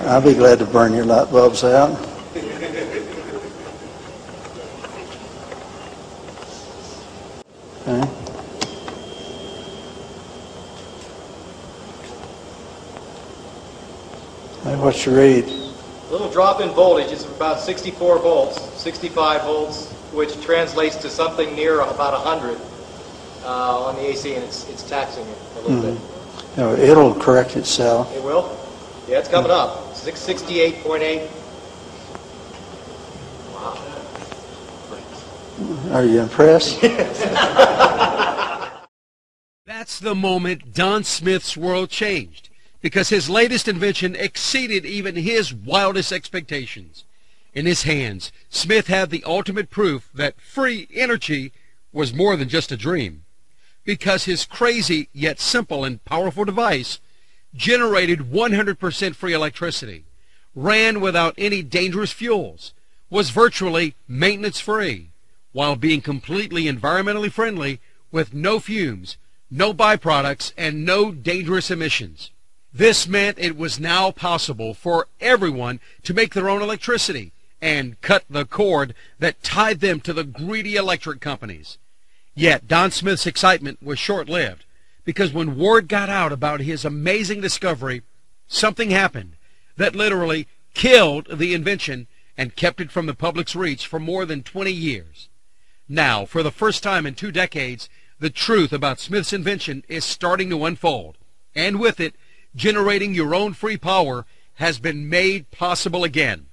I'll be glad to burn your light bulbs out. Okay. Hey, What's your read? A Little drop in voltage is about 64 volts, 65 volts, which translates to something near about 100 uh, on the AC, and it's, it's taxing it a little bit. No, It'll correct itself. It will? Yeah, it's coming up. 668.8. Wow. Are you impressed? That's the moment Don Smith's world changed because his latest invention exceeded even his wildest expectations. In his hands, Smith had the ultimate proof that free energy was more than just a dream because his crazy yet simple and powerful device generated 100% free electricity, ran without any dangerous fuels, was virtually maintenance free, while being completely environmentally friendly with no fumes, no byproducts, and no dangerous emissions. This meant it was now possible for everyone to make their own electricity and cut the cord that tied them to the greedy electric companies. Yet Don Smith's excitement was short-lived because when word got out about his amazing discovery, something happened that literally killed the invention and kept it from the public's reach for more than 20 years. Now, for the first time in two decades, the truth about Smith's invention is starting to unfold, and with it, generating your own free power has been made possible again.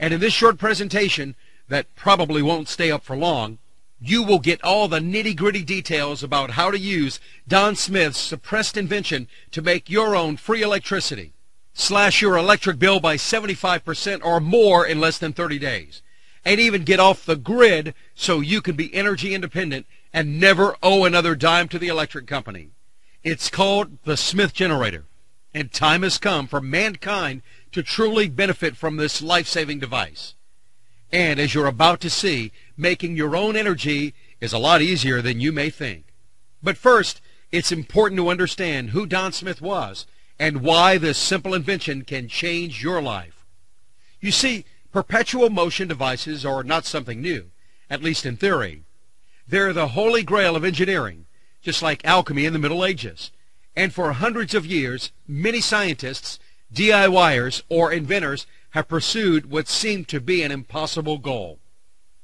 And in this short presentation, that probably won't stay up for long, you will get all the nitty-gritty details about how to use Don Smith's suppressed invention to make your own free electricity. Slash your electric bill by 75% or more in less than 30 days. And even get off the grid so you can be energy independent and never owe another dime to the electric company. It's called the Smith Generator. And time has come for mankind to truly benefit from this life-saving device. And as you're about to see, making your own energy is a lot easier than you may think. But first, it's important to understand who Don Smith was and why this simple invention can change your life. You see, perpetual motion devices are not something new, at least in theory. They're the holy grail of engineering, just like alchemy in the Middle Ages. And for hundreds of years, many scientists, DIYers, or inventors have pursued what seemed to be an impossible goal.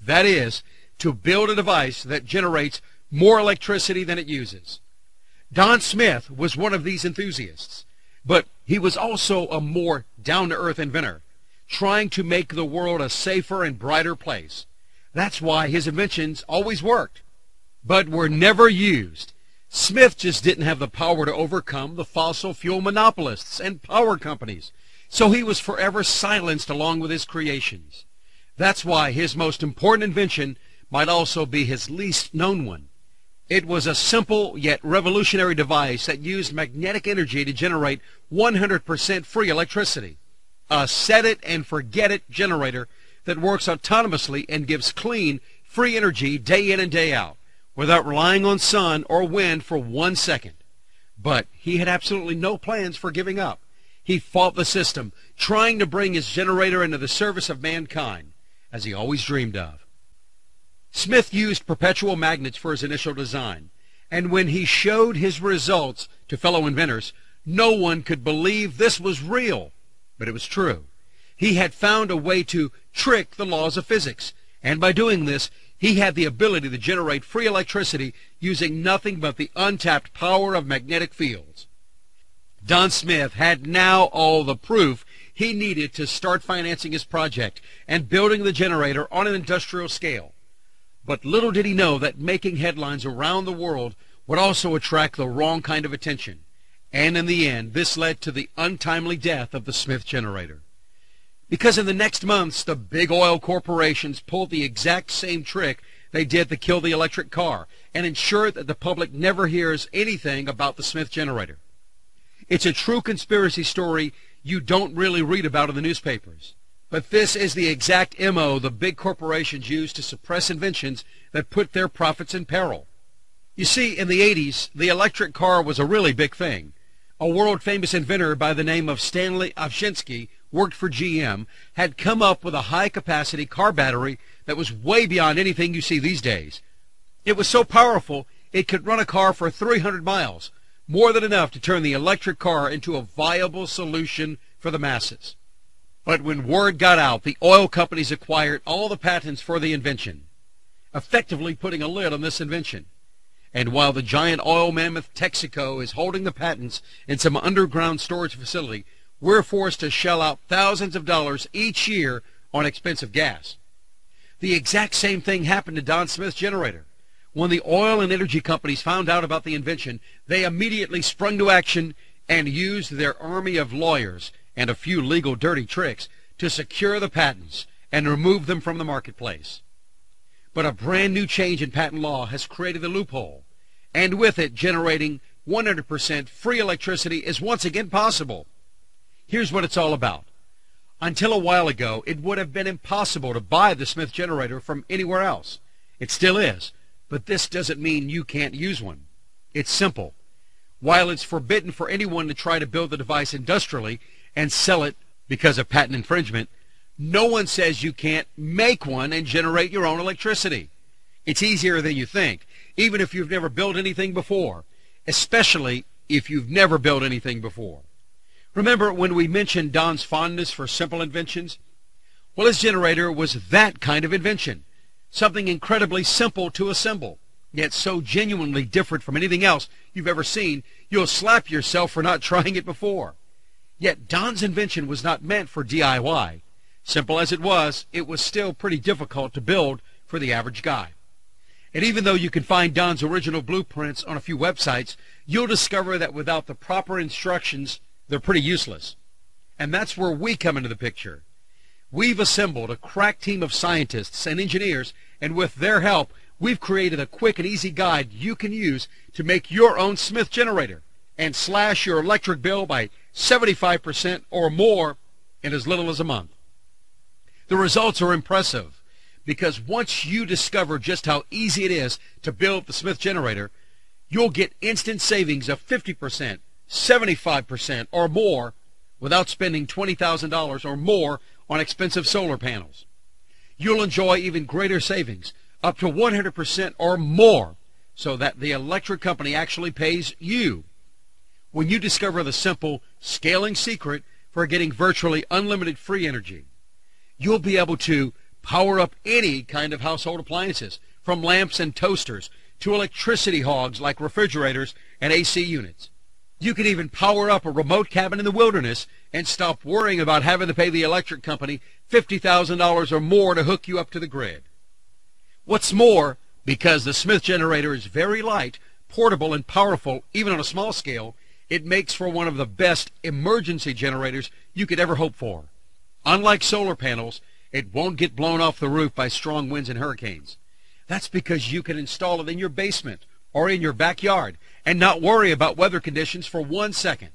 That is, to build a device that generates more electricity than it uses. Don Smith was one of these enthusiasts, but he was also a more down-to-earth inventor, trying to make the world a safer and brighter place. That's why his inventions always worked, but were never used. Smith just didn't have the power to overcome the fossil fuel monopolists and power companies so he was forever silenced along with his creations. That's why his most important invention might also be his least known one. It was a simple yet revolutionary device that used magnetic energy to generate 100% free electricity. A set it and forget it generator that works autonomously and gives clean, free energy day in and day out without relying on sun or wind for one second. But he had absolutely no plans for giving up. He fought the system, trying to bring his generator into the service of mankind, as he always dreamed of. Smith used perpetual magnets for his initial design, and when he showed his results to fellow inventors, no one could believe this was real, but it was true. He had found a way to trick the laws of physics, and by doing this, he had the ability to generate free electricity using nothing but the untapped power of magnetic fields. Don Smith had now all the proof he needed to start financing his project and building the generator on an industrial scale. But little did he know that making headlines around the world would also attract the wrong kind of attention. And in the end, this led to the untimely death of the Smith generator. Because in the next months, the big oil corporations pulled the exact same trick they did to kill the electric car and ensure that the public never hears anything about the Smith generator. It's a true conspiracy story you don't really read about in the newspapers. But this is the exact MO the big corporations use to suppress inventions that put their profits in peril. You see, in the 80s, the electric car was a really big thing. a world-famous inventor by the name of Stanley Ovshinsky, worked for GM, had come up with a high-capacity car battery that was way beyond anything you see these days. It was so powerful, it could run a car for 300 miles, more than enough to turn the electric car into a viable solution for the masses. But when word got out, the oil companies acquired all the patents for the invention, effectively putting a lid on this invention. And while the giant oil mammoth Texaco is holding the patents in some underground storage facility, we're forced to shell out thousands of dollars each year on expensive gas. The exact same thing happened to Don Smith's generator. When the oil and energy companies found out about the invention, they immediately sprung to action and used their army of lawyers and a few legal dirty tricks to secure the patents and remove them from the marketplace. But a brand new change in patent law has created the loophole, and with it generating 100% free electricity is once again possible. Here's what it's all about. Until a while ago, it would have been impossible to buy the Smith generator from anywhere else. It still is, but this doesn't mean you can't use one. It's simple. While it's forbidden for anyone to try to build the device industrially and sell it because of patent infringement, no one says you can't make one and generate your own electricity. It's easier than you think, even if you've never built anything before, especially if you've never built anything before. Remember when we mentioned Don's fondness for simple inventions? Well, his generator was that kind of invention. Something incredibly simple to assemble, yet so genuinely different from anything else you've ever seen, you'll slap yourself for not trying it before. Yet Don's invention was not meant for DIY. Simple as it was, it was still pretty difficult to build for the average guy. And even though you can find Don's original blueprints on a few websites, you'll discover that without the proper instructions, they're pretty useless. And that's where we come into the picture. We've assembled a crack team of scientists and engineers, and with their help, we've created a quick and easy guide you can use to make your own Smith generator and slash your electric bill by 75% or more in as little as a month. The results are impressive because once you discover just how easy it is to build the Smith generator, you'll get instant savings of 50%, 75% or more without spending $20,000 or more on expensive solar panels. You'll enjoy even greater savings, up to 100% or more, so that the electric company actually pays you. When you discover the simple scaling secret for getting virtually unlimited free energy, you'll be able to power up any kind of household appliances, from lamps and toasters to electricity hogs like refrigerators and AC units. You can even power up a remote cabin in the wilderness and stop worrying about having to pay the electric company $50,000 or more to hook you up to the grid. What's more, because the Smith generator is very light, portable, and powerful, even on a small scale, it makes for one of the best emergency generators you could ever hope for. Unlike solar panels, it won't get blown off the roof by strong winds and hurricanes. That's because you can install it in your basement or in your backyard and not worry about weather conditions for one second.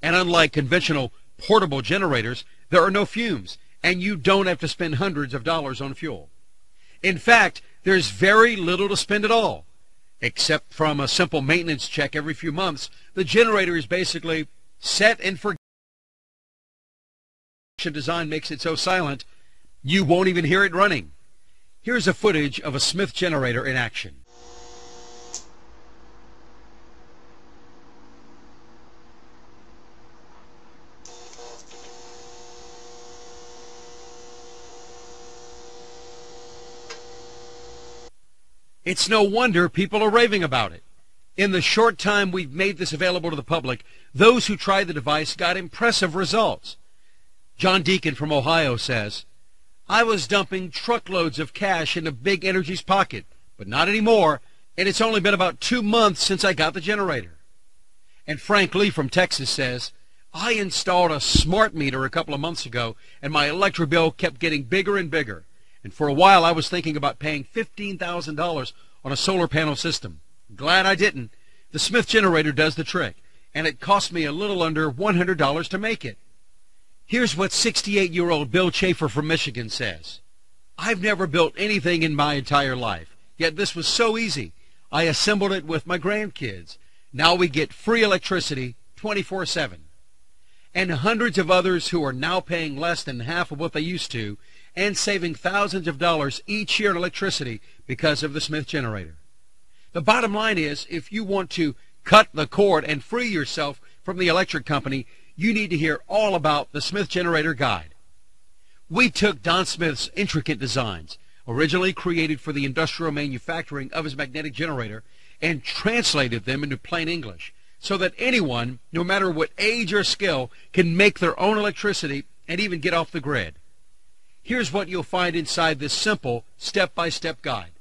And unlike conventional portable generators, there are no fumes, and you don't have to spend hundreds of dollars on fuel. In fact, there's very little to spend at all. Except from a simple maintenance check every few months, the generator is basically set and forget. The design makes it so silent, you won't even hear it running. Here's a footage of a Smith generator in action. It's no wonder people are raving about it. In the short time we've made this available to the public, those who tried the device got impressive results. John Deacon from Ohio says, I was dumping truckloads of cash into Big Energy's pocket, but not anymore, and it's only been about two months since I got the generator. And Frank Lee from Texas says, I installed a smart meter a couple of months ago, and my electric bill kept getting bigger and bigger. And for a while I was thinking about paying $15,000 on a solar panel system. Glad I didn't. The Smith generator does the trick, and it cost me a little under $100 to make it. Here's what 68-year-old Bill Chafer from Michigan says. I've never built anything in my entire life, yet this was so easy. I assembled it with my grandkids. Now we get free electricity 24-7. And hundreds of others who are now paying less than half of what they used to and saving thousands of dollars each year in electricity because of the Smith generator. The bottom line is, if you want to cut the cord and free yourself from the electric company, you need to hear all about the Smith Generator Guide. We took Don Smith's intricate designs, originally created for the industrial manufacturing of his magnetic generator, and translated them into plain English so that anyone, no matter what age or skill, can make their own electricity and even get off the grid. Here's what you'll find inside this simple step-by-step guide.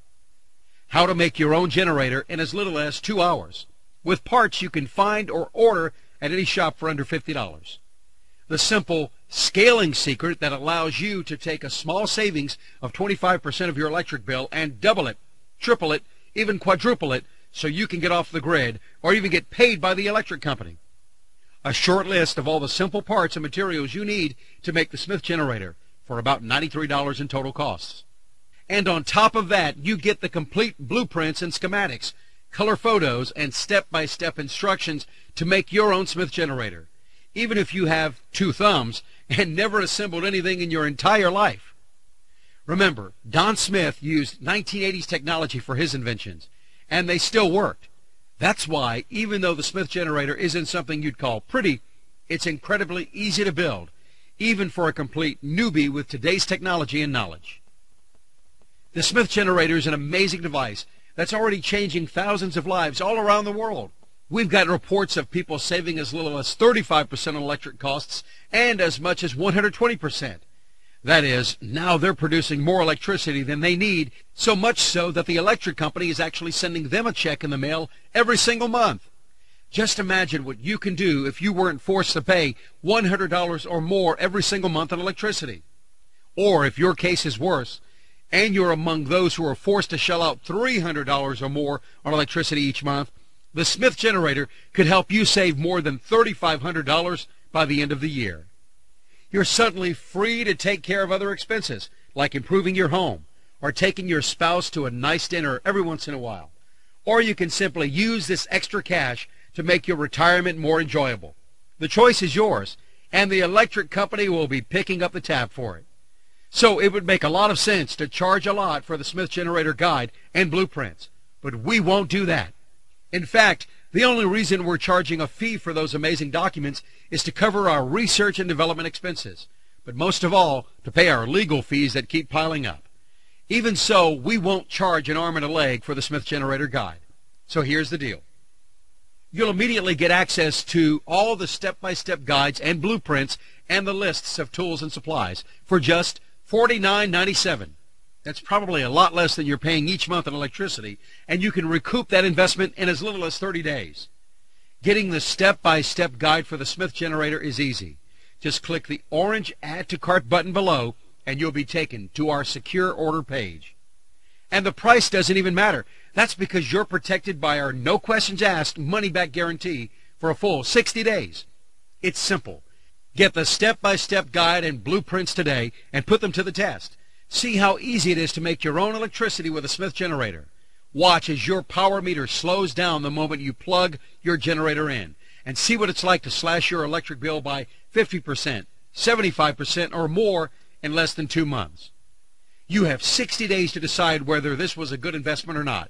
How to make your own generator in as little as two hours with parts you can find or order at any shop for under $50. The simple scaling secret that allows you to take a small savings of 25% of your electric bill and double it, triple it, even quadruple it so you can get off the grid or even get paid by the electric company. A short list of all the simple parts and materials you need to make the Smith generator for about $93 in total costs. And on top of that, you get the complete blueprints and schematics color photos, and step-by-step instructions to make your own Smith generator, even if you have two thumbs and never assembled anything in your entire life. Remember, Don Smith used 1980s technology for his inventions, and they still worked. That's why, even though the Smith generator isn't something you'd call pretty, it's incredibly easy to build, even for a complete newbie with today's technology and knowledge. The Smith generator is an amazing device that's already changing thousands of lives all around the world. We've got reports of people saving as little as 35% on electric costs and as much as 120%. That is, now they're producing more electricity than they need, so much so that the electric company is actually sending them a check in the mail every single month. Just imagine what you can do if you weren't forced to pay $100 or more every single month on electricity. Or if your case is worse, and you're among those who are forced to shell out $300 or more on electricity each month, the Smith generator could help you save more than $3,500 by the end of the year. You're suddenly free to take care of other expenses, like improving your home, or taking your spouse to a nice dinner every once in a while. Or you can simply use this extra cash to make your retirement more enjoyable. The choice is yours, and the electric company will be picking up the tab for it. So it would make a lot of sense to charge a lot for the Smith Generator Guide and blueprints. But we won't do that. In fact, the only reason we're charging a fee for those amazing documents is to cover our research and development expenses. But most of all, to pay our legal fees that keep piling up. Even so, we won't charge an arm and a leg for the Smith Generator Guide. So here's the deal. You'll immediately get access to all the step-by-step -step guides and blueprints and the lists of tools and supplies for just $49.97. That's probably a lot less than you're paying each month in electricity, and you can recoup that investment in as little as 30 days. Getting the step-by-step -step guide for the Smith generator is easy. Just click the orange Add to Cart button below, and you'll be taken to our secure order page. And the price doesn't even matter. That's because you're protected by our no questions asked money back guarantee for a full 60 days. It's simple. Get the step-by-step -step guide and blueprints today and put them to the test. See how easy it is to make your own electricity with a Smith generator. Watch as your power meter slows down the moment you plug your generator in and see what it's like to slash your electric bill by 50%, 75% or more in less than two months. You have 60 days to decide whether this was a good investment or not.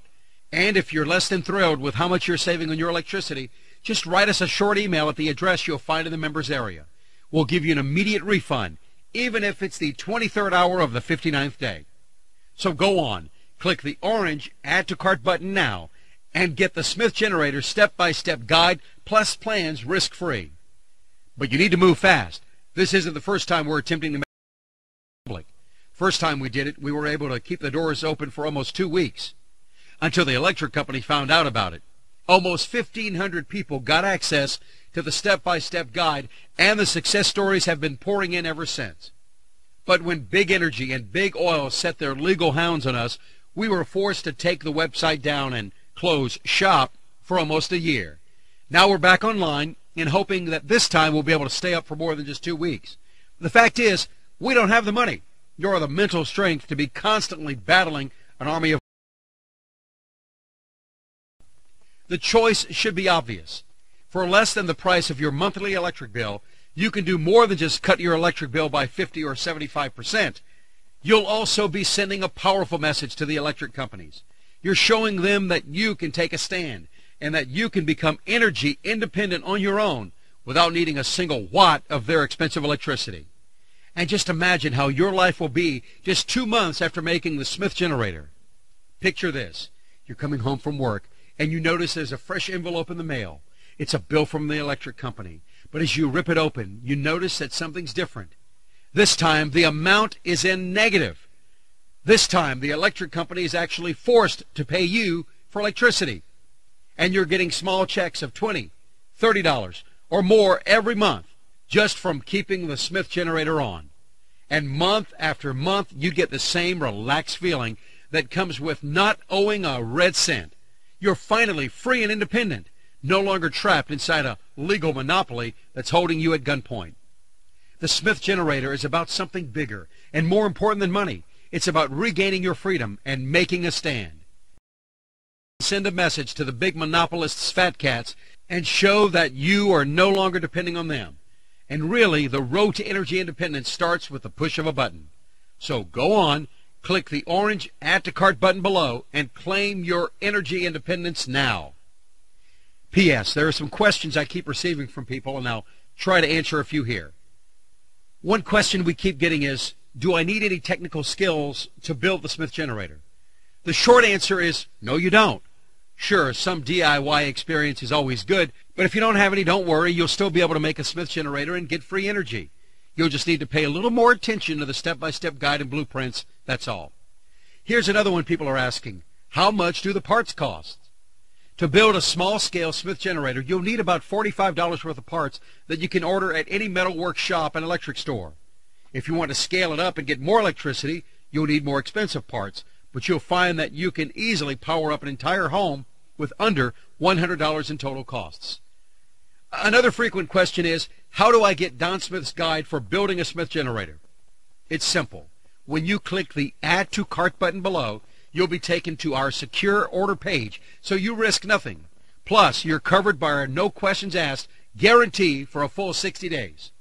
And if you're less than thrilled with how much you're saving on your electricity, just write us a short email at the address you'll find in the members area We'll give you an immediate refund, even if it's the 23rd hour of the 59th day. So go on, click the orange Add to Cart button now, and get the Smith Generator step-by-step -step guide plus plans risk-free. But you need to move fast. This isn't the first time we're attempting to make public. First time we did it, we were able to keep the doors open for almost two weeks until the electric company found out about it. Almost 1,500 people got access to the step-by-step guide, and the success stories have been pouring in ever since. But when Big Energy and Big Oil set their legal hounds on us, we were forced to take the website down and close shop for almost a year. Now we're back online and hoping that this time we'll be able to stay up for more than just two weeks. The fact is, we don't have the money nor the mental strength to be constantly battling an army of the choice should be obvious. For less than the price of your monthly electric bill, you can do more than just cut your electric bill by 50 or 75 percent. You'll also be sending a powerful message to the electric companies. You're showing them that you can take a stand and that you can become energy independent on your own without needing a single watt of their expensive electricity. And just imagine how your life will be just two months after making the Smith generator. Picture this. You're coming home from work and you notice there's a fresh envelope in the mail. It's a bill from the electric company. But as you rip it open, you notice that something's different. This time, the amount is in negative. This time, the electric company is actually forced to pay you for electricity. And you're getting small checks of $20, $30, or more every month just from keeping the Smith generator on. And month after month, you get the same relaxed feeling that comes with not owing a red cent. You're finally free and independent, no longer trapped inside a legal monopoly that's holding you at gunpoint. The Smith generator is about something bigger and more important than money. It's about regaining your freedom and making a stand. Send a message to the big monopolists' fat cats and show that you are no longer depending on them. And really, the road to energy independence starts with the push of a button. So go on, click the orange Add to Cart button below, and claim your energy independence now. P.S. There are some questions I keep receiving from people, and I'll try to answer a few here. One question we keep getting is, do I need any technical skills to build the Smith generator? The short answer is, no you don't. Sure, some DIY experience is always good, but if you don't have any, don't worry. You'll still be able to make a Smith generator and get free energy. You'll just need to pay a little more attention to the step-by-step guide and blueprints, that's all. Here's another one people are asking. How much do the parts cost? To build a small-scale Smith generator, you'll need about $45 worth of parts that you can order at any metalwork shop and electric store. If you want to scale it up and get more electricity, you'll need more expensive parts, but you'll find that you can easily power up an entire home with under $100 in total costs. Another frequent question is, how do I get Don Smith's guide for building a Smith generator? It's simple. When you click the Add to Cart button below, you'll be taken to our secure order page, so you risk nothing. Plus, you're covered by our no questions asked guarantee for a full 60 days.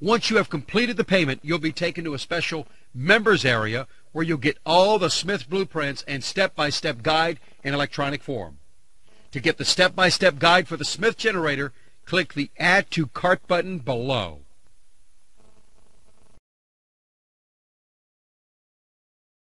Once you have completed the payment, you'll be taken to a special members area where you'll get all the Smith blueprints and step-by-step -step guide in electronic form. To get the step-by-step -step guide for the Smith generator, click the Add to Cart button below.